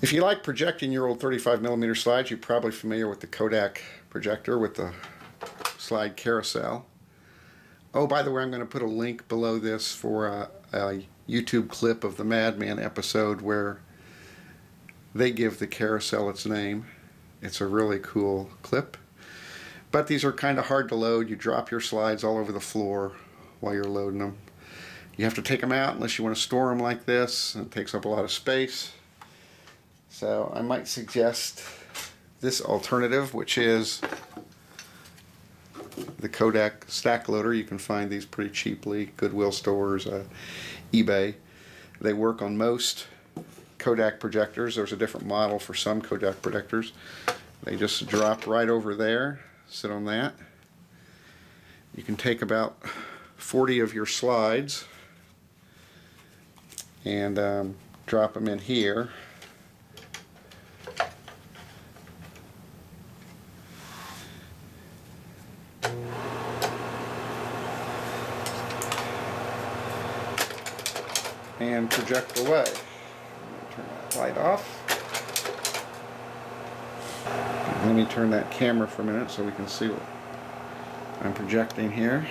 If you like projecting your old 35 millimeter slides, you're probably familiar with the Kodak projector with the slide carousel. Oh, by the way, I'm going to put a link below this for a, a YouTube clip of the Mad Men episode where they give the carousel its name. It's a really cool clip. But these are kind of hard to load. You drop your slides all over the floor while you're loading them. You have to take them out unless you want to store them like this. It takes up a lot of space. So I might suggest this alternative, which is the Kodak stack loader. You can find these pretty cheaply, Goodwill stores, uh, eBay. They work on most Kodak projectors. There's a different model for some Kodak projectors. They just drop right over there, sit on that. You can take about 40 of your slides and um, drop them in here. And project away. Turn that light off. Let me turn that camera for a minute so we can see what I'm projecting here.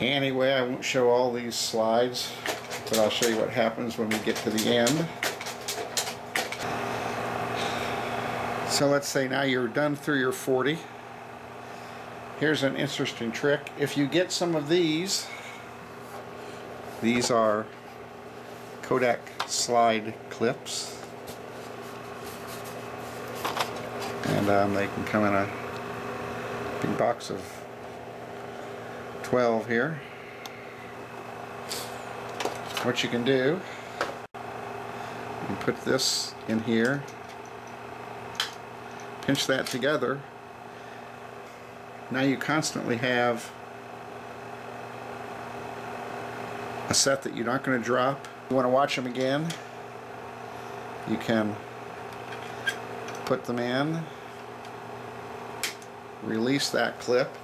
Anyway, I won't show all these slides, but I'll show you what happens when we get to the end. So let's say now you're done through your 40. Here's an interesting trick. If you get some of these, these are Kodak slide clips. And um, they can come in a big box of 12 here. What you can do, you put this in here pinch that together. Now you constantly have a set that you're not going to drop. You want to watch them again? You can put them in. Release that clip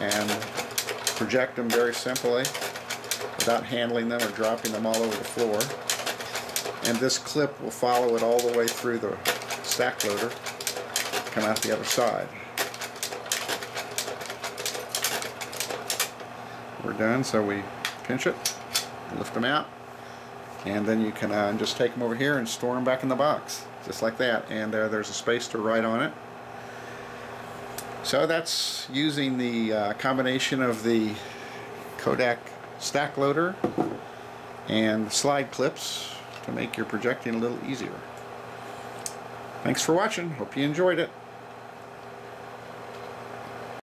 and project them very simply without handling them or dropping them all over the floor. And this clip will follow it all the way through the stack loader, come out the other side. We're done, so we pinch it, lift them out, and then you can uh, just take them over here and store them back in the box, just like that. And uh, there's a space to write on it. So that's using the uh, combination of the Kodak stack loader and slide clips to make your projecting a little easier. Thanks for watching. Hope you enjoyed it.